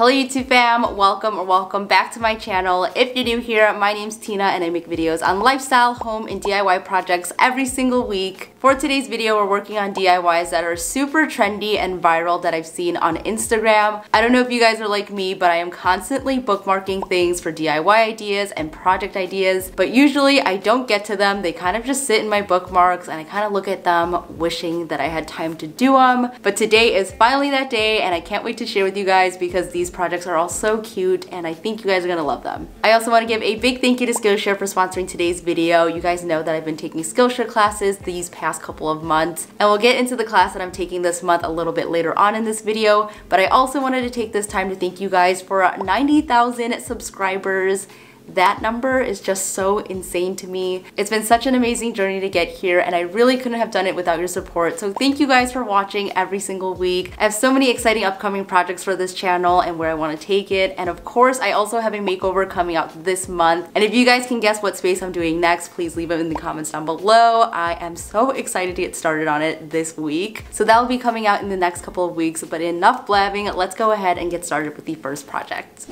Hello YouTube fam, welcome or welcome back to my channel. If you're new here, my name's Tina and I make videos on lifestyle, home, and DIY projects every single week. For today's video, we're working on DIYs that are super trendy and viral that I've seen on Instagram. I don't know if you guys are like me, but I am constantly bookmarking things for DIY ideas and project ideas, but usually I don't get to them. They kind of just sit in my bookmarks and I kind of look at them wishing that I had time to do them. But today is finally that day and I can't wait to share with you guys because these projects are all so cute and I think you guys are gonna love them. I also want to give a big thank you to Skillshare for sponsoring today's video. You guys know that I've been taking Skillshare classes these past past couple of months. And we'll get into the class that I'm taking this month a little bit later on in this video, but I also wanted to take this time to thank you guys for 90,000 subscribers that number is just so insane to me. It's been such an amazing journey to get here and I really couldn't have done it without your support. So thank you guys for watching every single week. I have so many exciting upcoming projects for this channel and where I want to take it. And of course, I also have a makeover coming out this month. And if you guys can guess what space I'm doing next, please leave it in the comments down below. I am so excited to get started on it this week. So that'll be coming out in the next couple of weeks, but enough blabbing, let's go ahead and get started with the first project.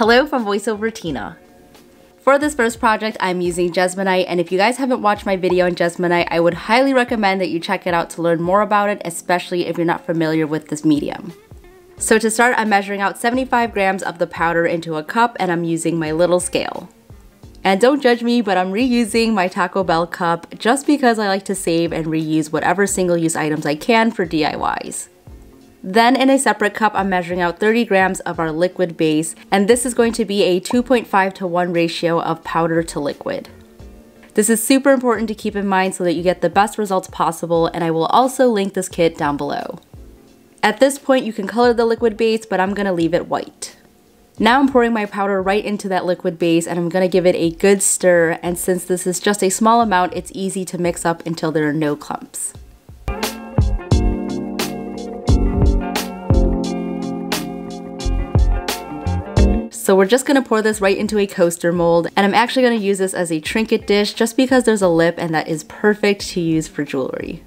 Hello from VoiceOver Tina. For this first project, I'm using Jesmonite, and if you guys haven't watched my video on Jesmonite, I would highly recommend that you check it out to learn more about it, especially if you're not familiar with this medium. So to start, I'm measuring out 75 grams of the powder into a cup, and I'm using my little scale. And don't judge me, but I'm reusing my Taco Bell cup just because I like to save and reuse whatever single-use items I can for DIYs. Then in a separate cup, I'm measuring out 30 grams of our liquid base, and this is going to be a 2.5 to 1 ratio of powder to liquid. This is super important to keep in mind so that you get the best results possible, and I will also link this kit down below. At this point, you can color the liquid base, but I'm gonna leave it white. Now I'm pouring my powder right into that liquid base and I'm gonna give it a good stir, and since this is just a small amount, it's easy to mix up until there are no clumps. So we're just gonna pour this right into a coaster mold and I'm actually gonna use this as a trinket dish just because there's a lip and that is perfect to use for jewelry.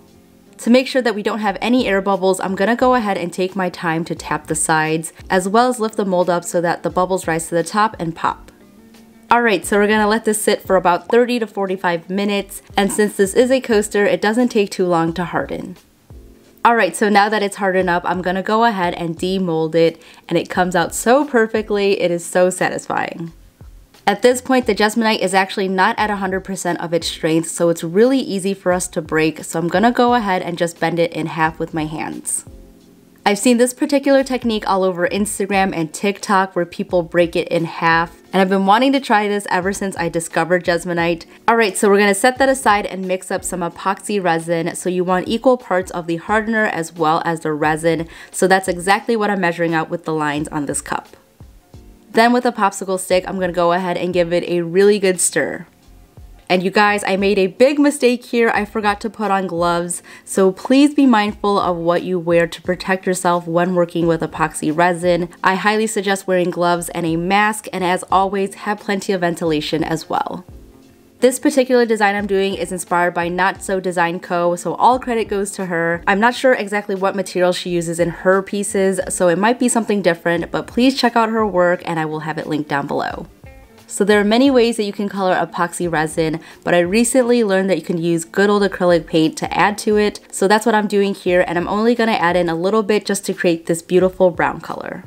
To make sure that we don't have any air bubbles, I'm gonna go ahead and take my time to tap the sides, as well as lift the mold up so that the bubbles rise to the top and pop. Alright, so we're gonna let this sit for about 30 to 45 minutes, and since this is a coaster, it doesn't take too long to harden. Alright, so now that it's hardened up, I'm gonna go ahead and demold it, and it comes out so perfectly, it is so satisfying. At this point, the Jesmonite is actually not at 100% of its strength, so it's really easy for us to break, so I'm gonna go ahead and just bend it in half with my hands. I've seen this particular technique all over Instagram and TikTok where people break it in half and I've been wanting to try this ever since I discovered Jesmonite. Alright, so we're to set that aside and mix up some epoxy resin. So you want equal parts of the hardener as well as the resin. So that's exactly what I'm measuring out with the lines on this cup. Then with a popsicle stick, I'm to go ahead and give it a really good stir. And you guys, I made a big mistake here. I forgot to put on gloves. So please be mindful of what you wear to protect yourself when working with epoxy resin. I highly suggest wearing gloves and a mask. And as always, have plenty of ventilation as well. This particular design I'm doing is inspired by Not So Design Co, so all credit goes to her. I'm not sure exactly what material she uses in her pieces, so it might be something different, but please check out her work and I will have it linked down below. So there are many ways that you can color epoxy resin, but I recently learned that you can use good old acrylic paint to add to it. So that's what I'm doing here and I'm only gonna add in a little bit just to create this beautiful brown color.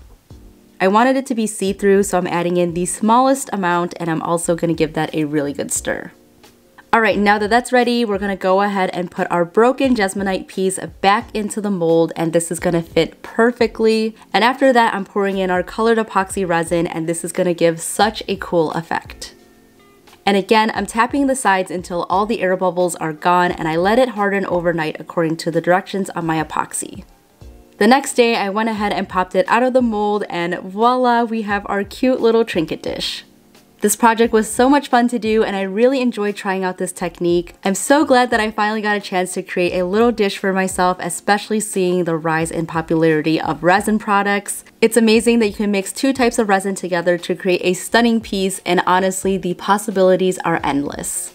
I wanted it to be see-through, so I'm adding in the smallest amount and I'm also gonna give that a really good stir. Alright, now that that's ready, we're gonna go ahead and put our broken Jesmonite piece back into the mold and this is gonna fit perfectly. And after that, I'm pouring in our colored epoxy resin and this is gonna give such a cool effect. And again, I'm tapping the sides until all the air bubbles are gone and I let it harden overnight according to the directions on my epoxy. The next day, I went ahead and popped it out of the mold and voila, we have our cute little trinket dish. This project was so much fun to do and I really enjoyed trying out this technique. I'm so glad that I finally got a chance to create a little dish for myself, especially seeing the rise in popularity of resin products. It's amazing that you can mix two types of resin together to create a stunning piece and honestly, the possibilities are endless.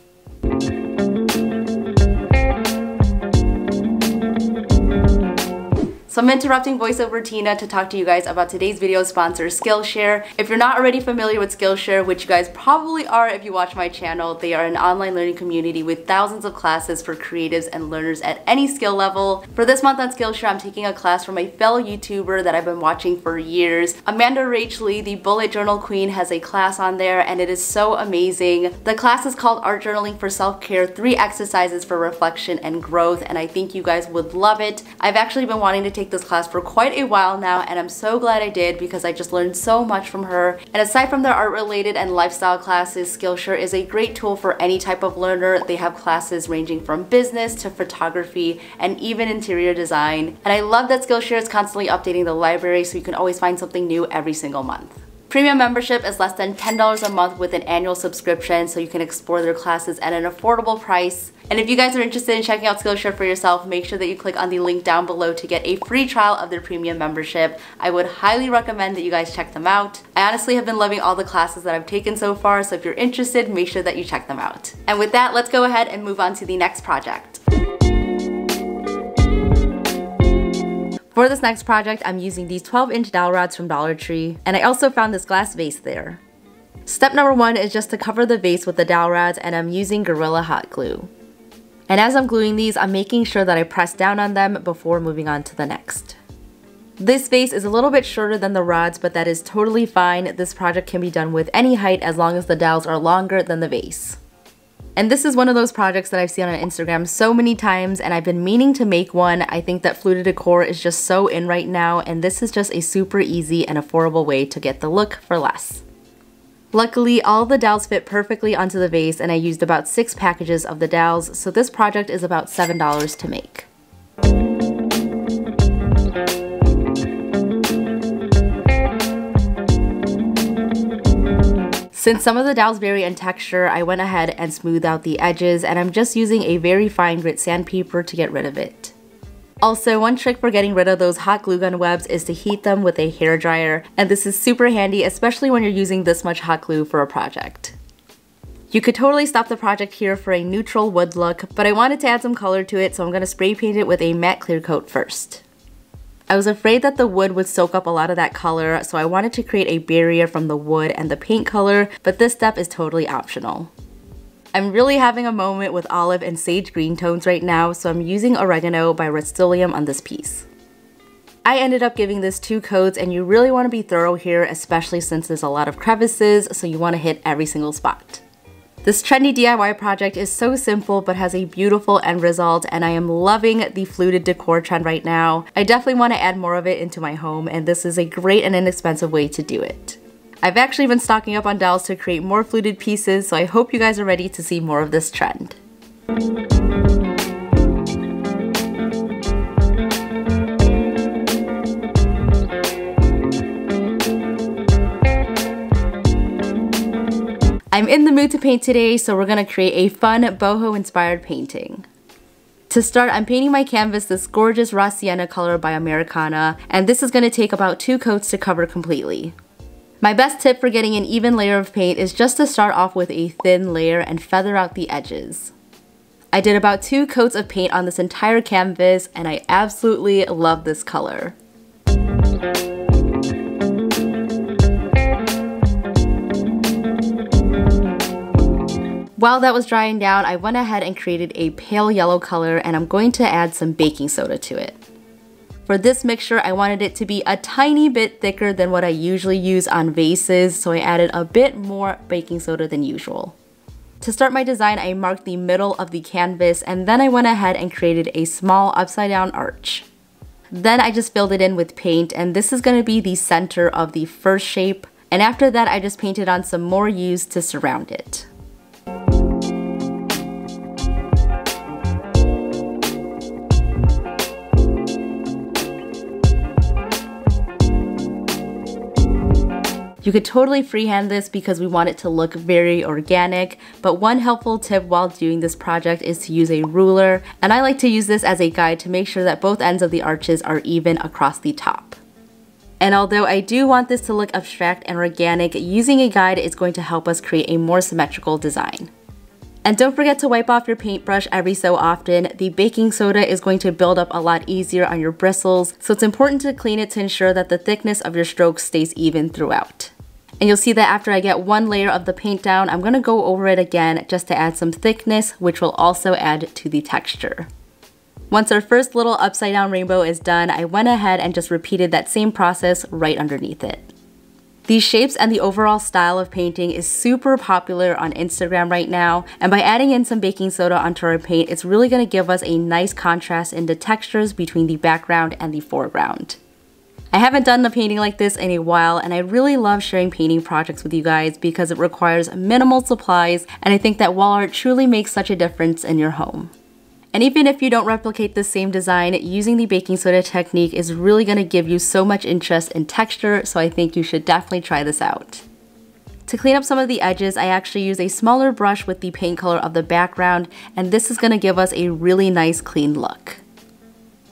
So I'm interrupting voiceover Tina to talk to you guys about today's video sponsor, Skillshare. If you're not already familiar with Skillshare, which you guys probably are if you watch my channel, they are an online learning community with thousands of classes for creatives and learners at any skill level. For this month on Skillshare, I'm taking a class from a fellow YouTuber that I've been watching for years. Amanda Rach Lee, the bullet journal queen, has a class on there and it is so amazing. The class is called Art Journaling for Self-Care, three exercises for reflection and growth, and I think you guys would love it. I've actually been wanting to take take this class for quite a while now and I'm so glad I did because I just learned so much from her. And aside from their art related and lifestyle classes, Skillshare is a great tool for any type of learner. They have classes ranging from business to photography and even interior design. And I love that Skillshare is constantly updating the library so you can always find something new every single month. Premium membership is less than $10 a month with an annual subscription so you can explore their classes at an affordable price. And if you guys are interested in checking out Skillshare for yourself, make sure that you click on the link down below to get a free trial of their premium membership. I would highly recommend that you guys check them out. I honestly have been loving all the classes that I've taken so far, so if you're interested, make sure that you check them out. And with that, let's go ahead and move on to the next project. For this next project, I'm using these 12 inch dowel rods from Dollar Tree, and I also found this glass vase there. Step number one is just to cover the vase with the dowel rods and I'm using Gorilla Hot Glue. And as I'm gluing these, I'm making sure that I press down on them before moving on to the next. This vase is a little bit shorter than the rods, but that is totally fine. This project can be done with any height as long as the dowels are longer than the vase. And this is one of those projects that I've seen on Instagram so many times and I've been meaning to make one. I think that fluted decor is just so in right now and this is just a super easy and affordable way to get the look for less. Luckily, all the dowels fit perfectly onto the vase and I used about 6 packages of the dowels, so this project is about $7 to make. Since some of the dowels vary in texture, I went ahead and smoothed out the edges and I'm just using a very fine grit sandpaper to get rid of it. Also, one trick for getting rid of those hot glue gun webs is to heat them with a hair dryer, and this is super handy especially when you're using this much hot glue for a project. You could totally stop the project here for a neutral wood look, but I wanted to add some color to it so I'm going to spray paint it with a matte clear coat first. I was afraid that the wood would soak up a lot of that color, so I wanted to create a barrier from the wood and the paint color, but this step is totally optional. I'm really having a moment with olive and sage green tones right now, so I'm using Oregano by Rust-Oleum on this piece. I ended up giving this two coats and you really want to be thorough here, especially since there's a lot of crevices, so you want to hit every single spot. This trendy DIY project is so simple but has a beautiful end result and I am loving the fluted decor trend right now. I definitely want to add more of it into my home and this is a great and inexpensive way to do it. I've actually been stocking up on dowels to create more fluted pieces so I hope you guys are ready to see more of this trend. I'm in the mood to paint today, so we're gonna create a fun boho inspired painting. To start, I'm painting my canvas this gorgeous raw sienna color by Americana, and this is gonna take about two coats to cover completely. My best tip for getting an even layer of paint is just to start off with a thin layer and feather out the edges. I did about two coats of paint on this entire canvas and I absolutely love this color. While that was drying down, I went ahead and created a pale yellow color and I'm going to add some baking soda to it. For this mixture, I wanted it to be a tiny bit thicker than what I usually use on vases, so I added a bit more baking soda than usual. To start my design, I marked the middle of the canvas and then I went ahead and created a small upside down arch. Then I just filled it in with paint and this is going to be the center of the first shape. And after that, I just painted on some more hues to surround it. You could totally freehand this because we want it to look very organic, but one helpful tip while doing this project is to use a ruler, and I like to use this as a guide to make sure that both ends of the arches are even across the top. And although I do want this to look abstract and organic, using a guide is going to help us create a more symmetrical design. And don't forget to wipe off your paintbrush every so often. The baking soda is going to build up a lot easier on your bristles, so it's important to clean it to ensure that the thickness of your strokes stays even throughout. And you'll see that after I get one layer of the paint down, I'm going to go over it again just to add some thickness, which will also add to the texture. Once our first little upside down rainbow is done, I went ahead and just repeated that same process right underneath it. These shapes and the overall style of painting is super popular on Instagram right now, and by adding in some baking soda onto our paint, it's really going to give us a nice contrast in the textures between the background and the foreground. I haven't done the painting like this in a while and I really love sharing painting projects with you guys because it requires minimal supplies and I think that wall art truly makes such a difference in your home. And even if you don't replicate the same design, using the baking soda technique is really going to give you so much interest in texture, so I think you should definitely try this out. To clean up some of the edges, I actually use a smaller brush with the paint color of the background, and this is going to give us a really nice clean look.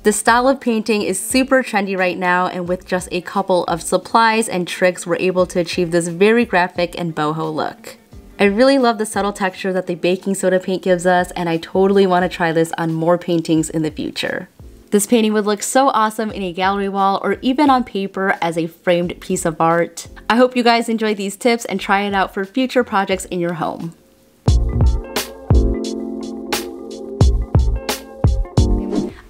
The style of painting is super trendy right now, and with just a couple of supplies and tricks, we're able to achieve this very graphic and boho look. I really love the subtle texture that the baking soda paint gives us and I totally want to try this on more paintings in the future. This painting would look so awesome in a gallery wall or even on paper as a framed piece of art. I hope you guys enjoy these tips and try it out for future projects in your home.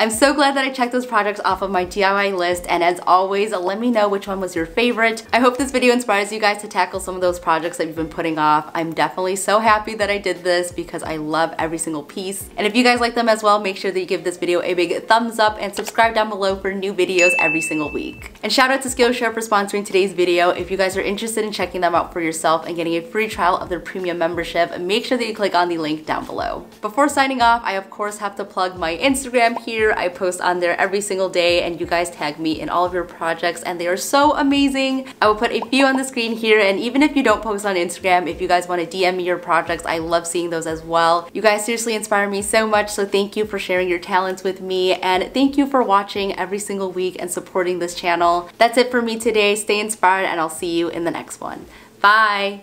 I'm so glad that I checked those projects off of my DIY list and as always, let me know which one was your favorite. I hope this video inspires you guys to tackle some of those projects that you've been putting off. I'm definitely so happy that I did this because I love every single piece. And if you guys like them as well, make sure that you give this video a big thumbs up and subscribe down below for new videos every single week. And shout out to Skillshare for sponsoring today's video. If you guys are interested in checking them out for yourself and getting a free trial of their premium membership, make sure that you click on the link down below. Before signing off, I of course have to plug my Instagram here I post on there every single day and you guys tag me in all of your projects and they are so amazing. I will put a few on the screen here and even if you don't post on Instagram, if you guys want to DM me your projects, I love seeing those as well. You guys seriously inspire me so much so thank you for sharing your talents with me and thank you for watching every single week and supporting this channel. That's it for me today. Stay inspired and I'll see you in the next one. Bye!